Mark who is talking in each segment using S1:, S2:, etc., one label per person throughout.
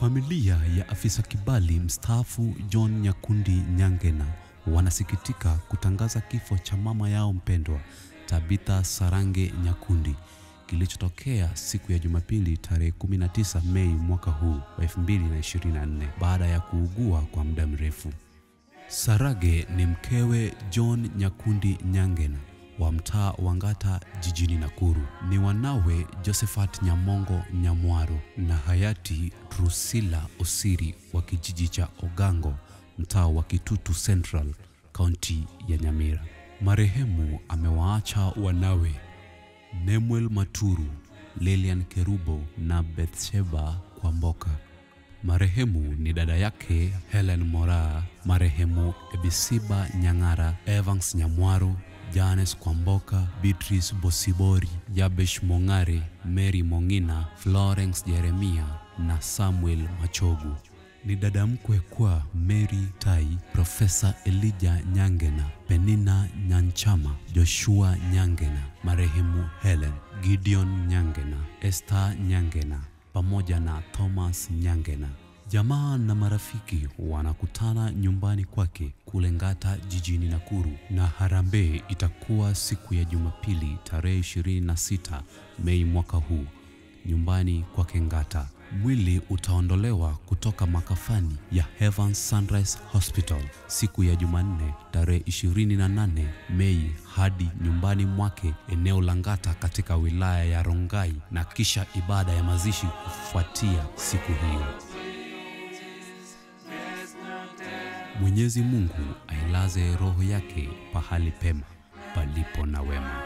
S1: Familia ya afisa Kibali mstaafu John Nyakundi Nyangena wanasikitika kutangaza kifo cha mama yao mpendwa Tabitha Sarange Nyakundi kilichotokea siku ya Jumapili tarehe 19 Mei mwaka huu wa 2024 baada ya kuugua kwa muda mrefu. Sarage ni mkewe John Nyakundi Nyangena wa mtaa wa Ngata jijini Nakuru. Ni wanawe Josephat Nyamongo Nyamwaro na hayati Drusilla Osiri wa kijiji cha Ogango, mtaa wa Kitutu Central, kaunti ya Nyamira. Marehemu amewaacha wanawe Nemuel Maturu, Lilian Kerubo na Bethsheba Kwamboka. Marehemu ni dada yake Helen Moraa, marehemu Ebisiba Nyang'ara, Evans Nyamwaro, Janes Kwamboka, Beatrice Bosibori, Jabesh Mong'are, Mary Mong'ina, Florence Jeremia na Samuel Machogu. Ni dada mkwe kwa Mary Tai, Profesa Elijah Nyangena, Penina Nyanchama, Joshua Nyangena, marehemu Helen, Gideon Nyangena, Esther Nyangena pamoja na Thomas Nyangena. Jamaa na marafiki wanakutana nyumbani kwake kule Ngata jijini Nakuru, na harambee itakuwa siku ya Jumapili tarehe 26 Mei mwaka huu nyumbani kwake Ngata. Mwili utaondolewa kutoka makafani ya Heaven Sunrise Hospital siku ya Jumanne tarehe 28 Mei hadi nyumbani mwake eneo la Ngata katika wilaya ya Rongai na kisha ibada ya mazishi kufuatia siku hiyo. Mwenyezi Mungu ailaze roho yake pahali pema palipo na wema.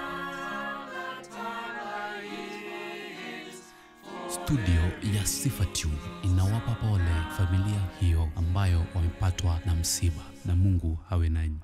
S1: Studio ya Sifa Tune inawapa pole familia hiyo ambayo wamepatwa na msiba, na Mungu hawe nanyi.